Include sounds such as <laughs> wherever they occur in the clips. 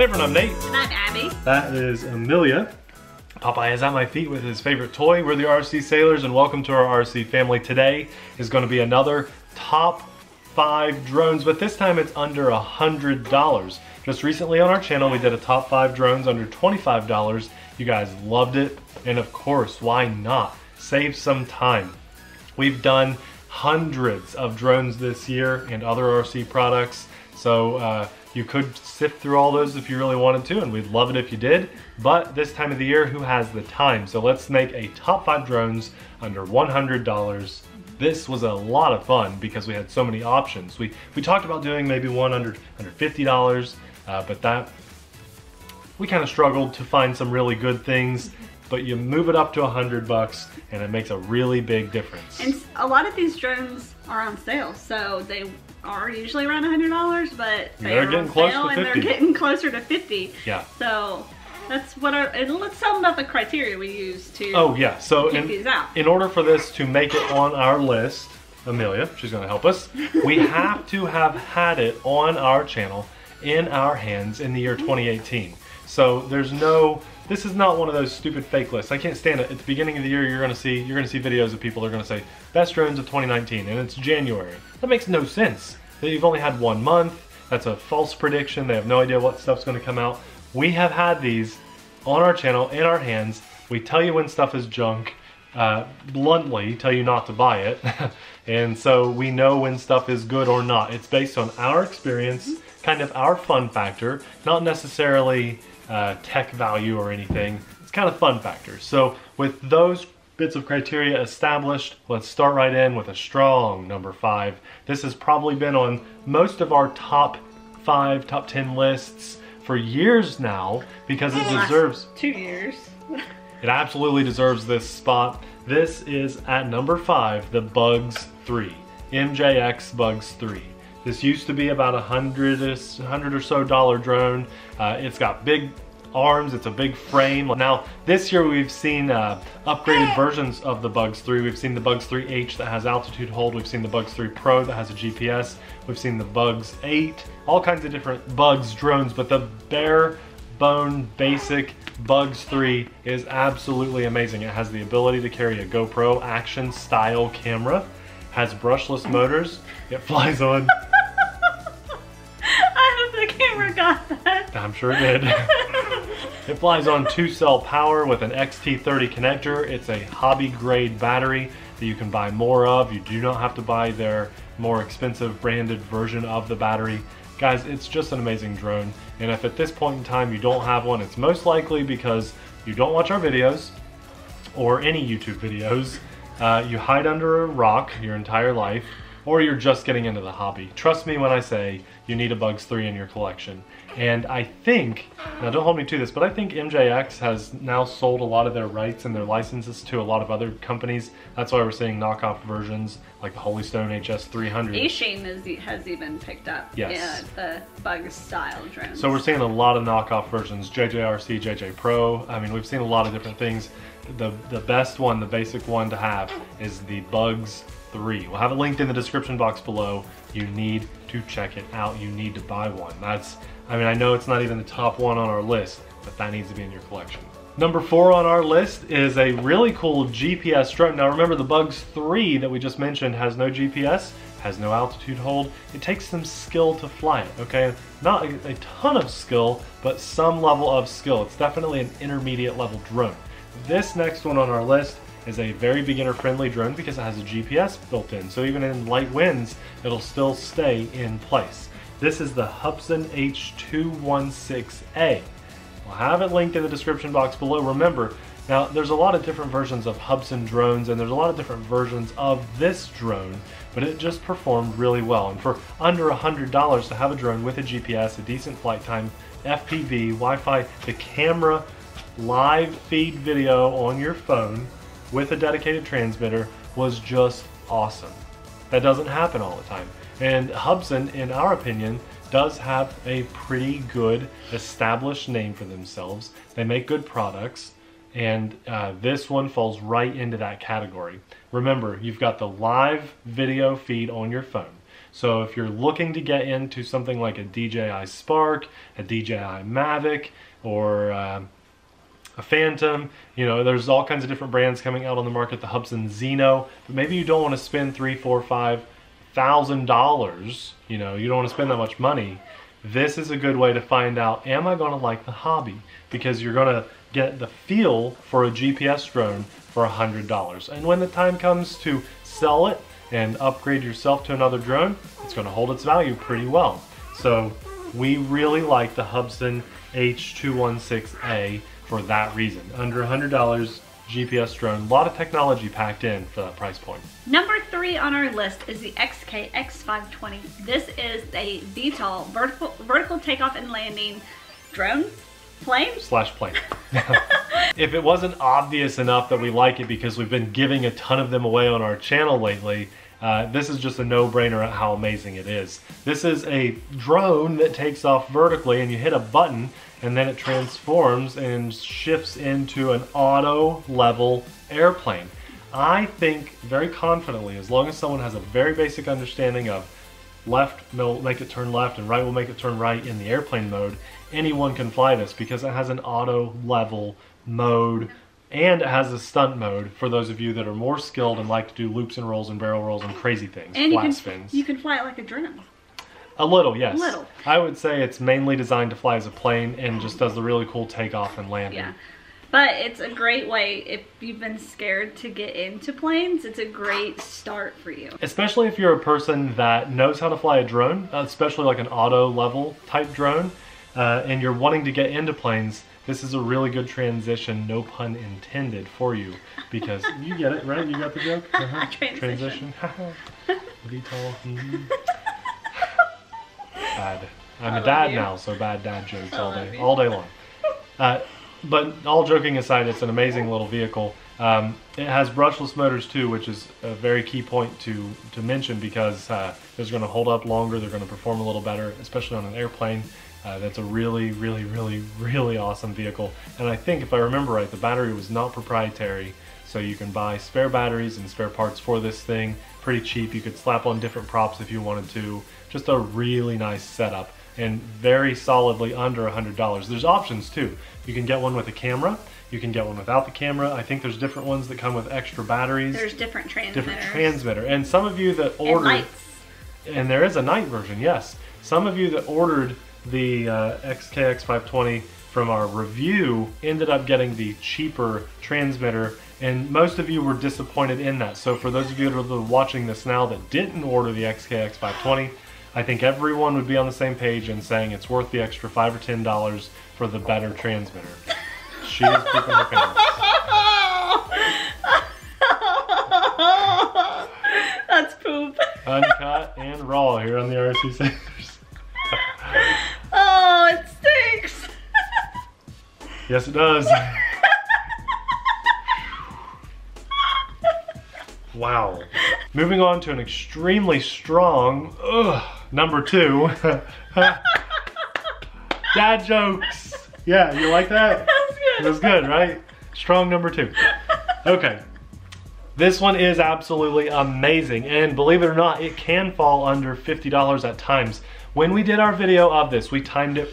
Hey everyone, I'm Nate. And I'm Abby. That is Amelia. Popeye is at my feet with his favorite toy. We're the RC Saylors and welcome to our RC family. Today is going to be another top five drones, but this time it's under a $100. Just recently on our channel, we did a top five drones under $25. You guys loved it. And of course, why not? Save some time. We've done hundreds of drones this year and other RC products. So uh, you could sift through all those if you really wanted to, and we'd love it if you did. But this time of the year, who has the time? So let's make a top five drones under $100. This was a lot of fun because we had so many options. We we talked about doing maybe one under under fifty dollars, uh, but that we kind of struggled to find some really good things. But you move it up to a hundred bucks, and it makes a really big difference. And a lot of these drones are on sale, so they are usually around $100, but they They're getting close to and they're getting closer to 50. Yeah. So that's what our, and let's tell them about the criteria we use to Oh yeah, so pick in, these out. in order for this to make it on our list, Amelia, she's gonna help us, we <laughs> have to have had it on our channel in our hands in the year 2018. So there's no, this is not one of those stupid fake lists. I can't stand it. At the beginning of the year, you're gonna see, you're gonna see videos of people that are gonna say, best drones of 2019, and it's January. That makes no sense. You've only had one month. That's a false prediction. They have no idea what stuff's gonna come out. We have had these on our channel in our hands. We tell you when stuff is junk, uh, bluntly tell you not to buy it. <laughs> and so we know when stuff is good or not. It's based on our experience, kind of our fun factor, not necessarily uh, tech value or anything. It's kind of fun factor. So with those bits of criteria established, let's start right in with a strong number five. This has probably been on most of our top five, top 10 lists for years now because it deserves two years. <laughs> it absolutely deserves this spot. This is at number five, the Bugs 3. MJX Bugs 3. This used to be about a hundred, hundred or so dollar drone. Uh, it's got big arms, it's a big frame. Now, this year we've seen uh, upgraded versions of the Bugs 3. We've seen the Bugs 3H that has altitude hold. We've seen the Bugs 3 Pro that has a GPS. We've seen the Bugs 8, all kinds of different Bugs drones, but the bare bone basic Bugs 3 is absolutely amazing. It has the ability to carry a GoPro action style camera, has brushless motors, it flies on, <laughs> the camera got that. I'm sure it did. it flies on two cell power with an XT30 connector. It's a hobby grade battery that you can buy more of. You do not have to buy their more expensive branded version of the battery. Guys, it's just an amazing drone. And if at this point in time you don't have one, it's most likely because you don't watch our videos or any YouTube videos. Uh, you hide under a rock your entire life, or you're just getting into the hobby. Trust me when I say you need a Bugs 3 in your collection. And I think, now don't hold me to this, but I think MJX has now sold a lot of their rights and their licenses to a lot of other companies. That's why we're seeing knockoff versions like the Holy Stone HS300. Eachine is, has even picked up Yes. yeah, the bug style drones. So we're seeing a lot of knockoff versions, JJRC, JJ Pro. I mean, we've seen a lot of different things. The the best one, the basic one to have is the Bugs 3. We'll have it linked in the description box below. You need to check it out. You need to buy one. That's I mean, I know it's not even the top one on our list, but that needs to be in your collection. Number four on our list is a really cool GPS drone. Now remember the Bugs 3 that we just mentioned has no GPS, has no altitude hold. It takes some skill to fly it, okay? Not a, a ton of skill, but some level of skill. It's definitely an intermediate level drone. This next one on our list is a very beginner friendly drone because it has a GPS built in. So even in light winds, it'll still stay in place. This is the Hubsan H216A. We'll have it linked in the description box below. Remember, now there's a lot of different versions of Hubsan drones and there's a lot of different versions of this drone, but it just performed really well. And for under $100 to have a drone with a GPS, a decent flight time, FPV, Wi-Fi, the camera, live feed video on your phone with a dedicated transmitter was just awesome. That doesn't happen all the time. And Hubsan, in our opinion, does have a pretty good established name for themselves. They make good products, and uh, this one falls right into that category. Remember, you've got the live video feed on your phone. So if you're looking to get into something like a DJI Spark, a DJI Mavic, or uh, a Phantom, you know, there's all kinds of different brands coming out on the market, the Hubsan Zino, but maybe you don't want to spend three, four, five thousand dollars, you know, you don't want to spend that much money. This is a good way to find out, am I going to like the hobby? Because you're going to get the feel for a GPS drone for a $100. And when the time comes to sell it and upgrade yourself to another drone, it's going to hold its value pretty well. So we really like the Hubsan H216A for that reason. Under $100 GPS drone, a lot of technology packed in for that price point. Number three on our list is the XK X520. This is a VTOL, vertical, vertical takeoff and landing drone plane. Slash plane. <laughs> <laughs> if it wasn't obvious enough that we like it because we've been giving a ton of them away on our channel lately, uh, this is just a no-brainer at how amazing it is. This is a drone that takes off vertically and you hit a button and then it transforms and shifts into an auto level airplane. I think very confidently, as long as someone has a very basic understanding of left will make it turn left and right will make it turn right in the airplane mode, anyone can fly this because it has an auto level mode and it has a stunt mode for those of you that are more skilled and like to do loops and rolls and barrel rolls and crazy things, And you can, spins. you can fly it like a drone. A little, yes. A little. I would say it's mainly designed to fly as a plane and just does the really cool takeoff and landing. Yeah. But it's a great way if you've been scared to get into planes, it's a great start for you. Especially if you're a person that knows how to fly a drone, especially like an auto level type drone, uh, and you're wanting to get into planes, this is a really good transition, no pun intended, for you. Because <laughs> you get it, right? You got the joke? <laughs> Uh-huh. Transition. VTOL. <laughs> mhm. Bad. I'm I a dad you. now, so bad dad jokes all day, all day long. Uh, but all joking aside, it's an amazing little vehicle. Um, it has brushless motors too, which is a very key point to to mention because uh, it's going to hold up longer. They're going to perform a little better, especially on an airplane. Uh, that's a really, really, really, really awesome vehicle. And I think, if I remember right, the battery was not proprietary, so you can buy spare batteries and spare parts for this thing pretty cheap. You could slap on different props if you wanted to. Just a really nice setup and very solidly under $100. There's options too. You can get one with a camera. You can get one without the camera. I think there's different ones that come with extra batteries. There's different transmitters. different transmitter. And some of you that and ordered lights. and there is a night version, yes. Some of you that ordered the uh, XKX520 from our review ended up getting the cheaper transmitter, and most of you were disappointed in that. So for those of you that are watching this now that didn't order the XKX520, I think everyone would be on the same page in saying it's worth the extra five or ten dollars for the better transmitter. She is keeping her <laughs> pants. That's poop. Uncut and raw here on the RC Saylors. <laughs> Oh, it stinks. Yes, it does. wow. Moving on to an extremely strong ugh, number two. <laughs> Dad jokes. Yeah, you like that? That's good. It was good, right? Strong number two. Okay. This one is absolutely amazing, and believe it or not, it can fall under $50 at times. When we did our video of this, we timed it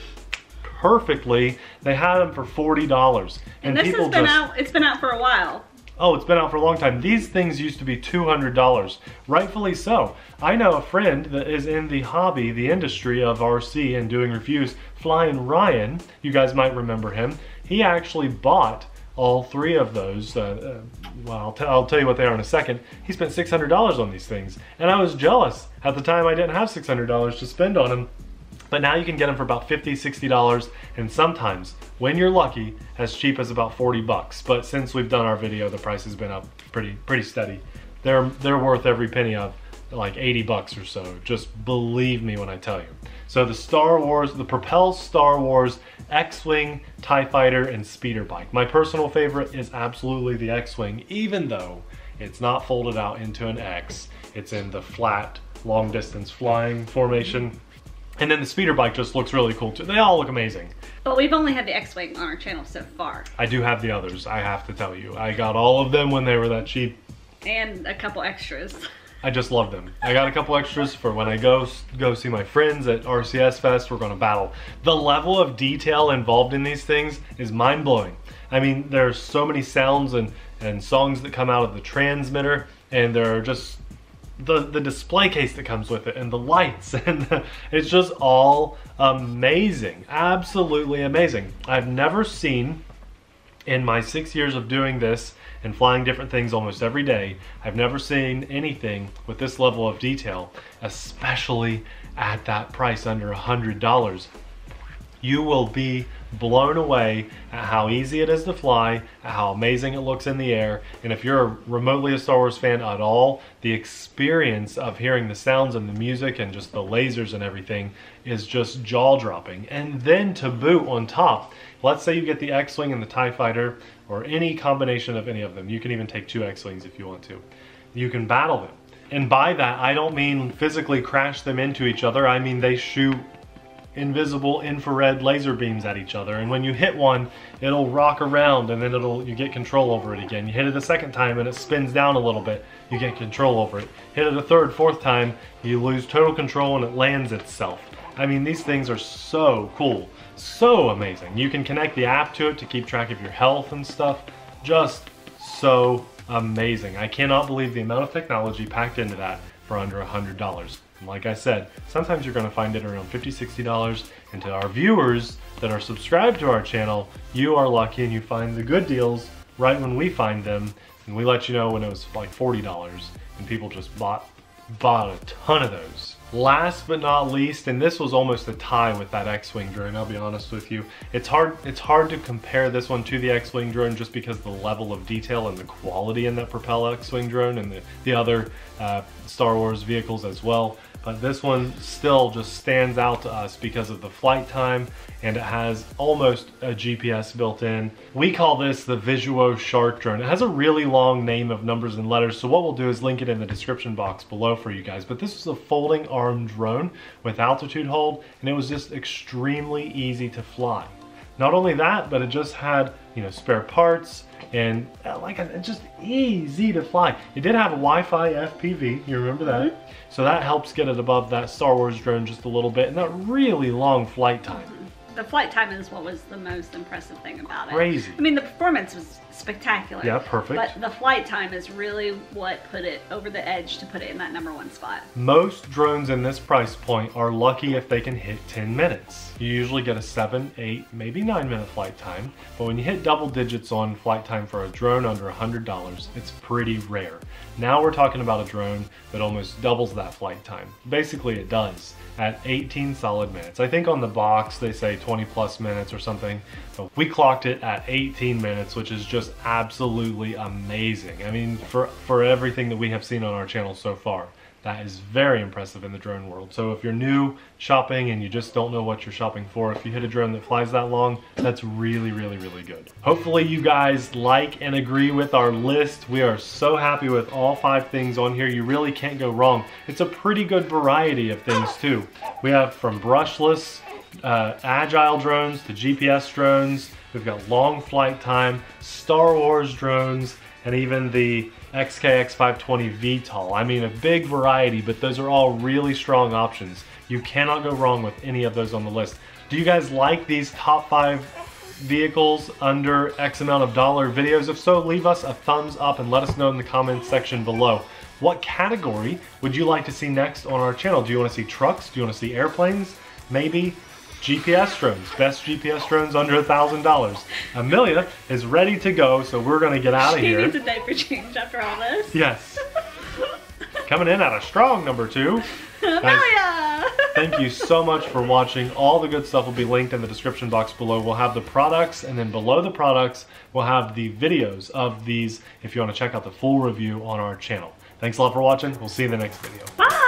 perfectly. They had them for $40. And, this has been out. It's been out for a while. Oh, it's been out for a long time. These things used to be $200, rightfully so. I know a friend that is in the hobby, the industry of RC and doing reviews, Flying Ryan. You guys might remember him. He actually bought all three of those. Uh, uh, well, I'll, t- I'll tell you what they are in a second. He spent $600 on these things, and I was jealous. At the time, I didn't have $600 to spend on them. But now you can get them for about $50, $60 and sometimes, when you're lucky, as cheap as about 40 bucks. But since we've done our video, the price has been up pretty pretty steady. They're they're worth every penny of like 80 bucks or so. Just believe me when I tell you. So the Star Wars, the Propel Star Wars X-Wing, TIE Fighter, and Speeder Bike. My personal favorite is absolutely the X-Wing, even though it's not folded out into an X. It's in the flat, long distance flying formation. And then the speeder bike just looks really cool too. They all look amazing. But we've only had the X-Wing on our channel so far. I do have the others, I have to tell you. I got all of them when they were that cheap. And a couple extras. <laughs> I just love them. I got a couple extras for when I go go see my friends at RCS Fest. We're going to battle. The level of detail involved in these things is mind blowing. I mean, there's so many sounds and and songs that come out of the transmitter, and there are just the the display case that comes with it and the lights <laughs> and the, it's just all amazing absolutely amazing i've never seen in my six years of doing this and flying different things almost every day i've never seen anything with this level of detail especially at that price under a hundred dollars you will be blown away at how easy it is to fly, at how amazing it looks in the air, and if you're remotely a Star Wars fan at all, the experience of hearing the sounds and the music and just the lasers and everything is just jaw-dropping. And then to boot on top, let's say you get the X-Wing and the TIE Fighter, or any combination of any of them. You can even take two X-Wings if you want to. You can battle them. And by that, I don't mean physically crash them into each other. I mean they shoot invisible infrared laser beams at each other and when you hit one it'll rock around and then it'll you get control over it again. You hit it a second time and it spins down a little bit you get control over it. Hit it a third fourth time you lose total control and it lands itself. I mean these things are so cool so amazing. You can connect the app to it to keep track of your health and stuff. Just so amazing. I cannot believe the amount of technology packed into that for under a hundred dollars and like I said, sometimes you're gonna find it around $50, $60. And to our viewers that are subscribed to our channel, you are lucky and you find the good deals right when we find them. And we let you know when it was like $40 and people just bought, bought a ton of those. Last but not least, and this was almost a tie with that X-Wing drone, I'll be honest with you. It's hard, it's hard to compare this one to the X-Wing drone just because the level of detail and the quality in that Propel X-Wing drone and the, the other uh, Star Wars vehicles as well but this one still just stands out to us because of the flight time and it has almost a GPS built in. We call this the Visuo Shark drone. It has a really long name of numbers and letters, so what we'll do is link it in the description box below for you guys. But this is a folding arm drone with altitude hold, and it was just extremely easy to fly. Not only that, but it just had, you know, spare parts and uh, like it's just easy to fly. It did have a Wi-Fi FPV, you remember that? Mm -hmm. So that helps get it above that Star Wars drone just a little bit and that really long flight time the flight time is what was the most impressive thing about it. Crazy. I mean, the performance was spectacular. Yeah, perfect. But the flight time is really what put it over the edge to put it in that number one spot. Most drones in this price point are lucky if they can hit 10 minutes. You usually get a seven, eight, maybe nine minute flight time. But when you hit double digits on flight time for a drone under $100, it's pretty rare. Now we're talking about a drone that almost doubles that flight time. Basically it does at 18 solid minutes. I think on the box they say 20 plus minutes or something, but we clocked it at 18 minutes, which is just absolutely amazing. I mean, for, for everything that we have seen on our channel so far. That is very impressive in the drone world. So if you're new shopping and you just don't know what you're shopping for, if you hit a drone that flies that long, that's really, really, really good. Hopefully you guys like and agree with our list. We are so happy with all five things on here. You really can't go wrong. It's a pretty good variety of things too. We have from brushless, uh, agile drones to GPS drones. We've got long flight time, Star Wars drones, and even the XKX520 VTOL. I mean, a big variety, but those are all really strong options. You cannot go wrong with any of those on the list. Do you guys like these top five vehicles under X amount of dollar videos? If so, leave us a thumbs up and let us know in the comments section below. What category would you like to see next on our channel? Do you want to see trucks? Do you want to see airplanes? Maybe GPS drones, best GPS drones under a thousand dollars. Amelia is ready to go, so we're gonna get out of here. She needs a diaper change after all this. Yes. Coming in at a strong number two. <laughs> Amelia! thank you so much for watching. All the good stuff will be linked in the description box below. We'll have the products, and then below the products, we'll have the videos of these if you want to check out the full review on our channel. Thanks a lot for watching. We'll see you in the next video. Bye!